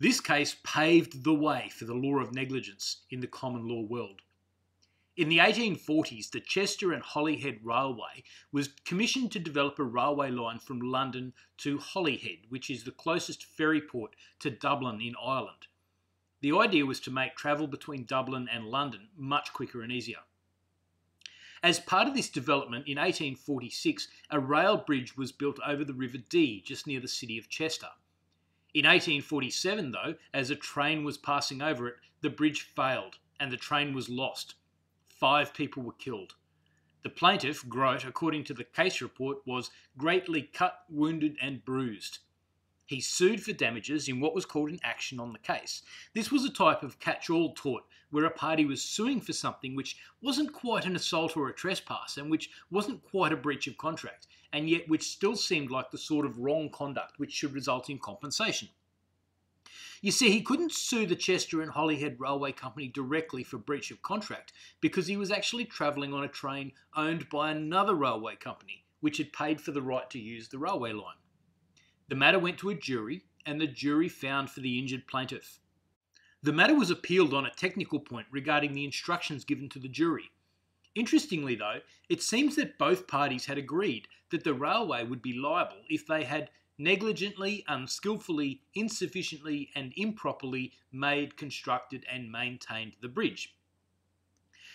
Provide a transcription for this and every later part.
This case paved the way for the law of negligence in the common law world. In the 1840s, the Chester and Holyhead Railway was commissioned to develop a railway line from London to Holyhead, which is the closest ferry port to Dublin in Ireland. The idea was to make travel between Dublin and London much quicker and easier. As part of this development, in 1846, a rail bridge was built over the River Dee, just near the city of Chester. In 1847, though, as a train was passing over it, the bridge failed and the train was lost. Five people were killed. The plaintiff, Grote, according to the case report, was greatly cut, wounded, and bruised. He sued for damages in what was called an action on the case. This was a type of catch all tort where a party was suing for something which wasn't quite an assault or a trespass and which wasn't quite a breach of contract, and yet which still seemed like the sort of wrong conduct which should result in compensation. You see, he couldn't sue the Chester and Holyhead Railway Company directly for breach of contract because he was actually travelling on a train owned by another railway company, which had paid for the right to use the railway line. The matter went to a jury, and the jury found for the injured plaintiff. The matter was appealed on a technical point regarding the instructions given to the jury. Interestingly, though, it seems that both parties had agreed that the railway would be liable if they had negligently, unskilfully, insufficiently, and improperly made, constructed, and maintained the bridge.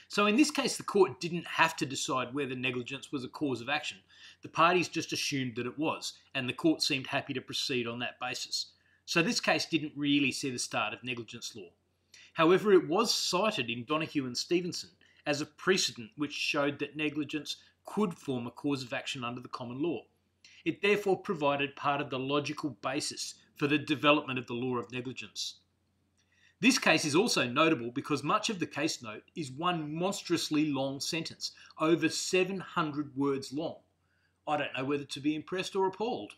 So in this case, the court didn't have to decide whether negligence was a cause of action. The parties just assumed that it was, and the court seemed happy to proceed on that basis. So this case didn't really see the start of negligence law. However, it was cited in Donoghue and Stevenson as a precedent which showed that negligence could form a cause of action under the common law. It therefore provided part of the logical basis for the development of the law of negligence. This case is also notable because much of the case note is one monstrously long sentence, over 700 words long. I don't know whether to be impressed or appalled.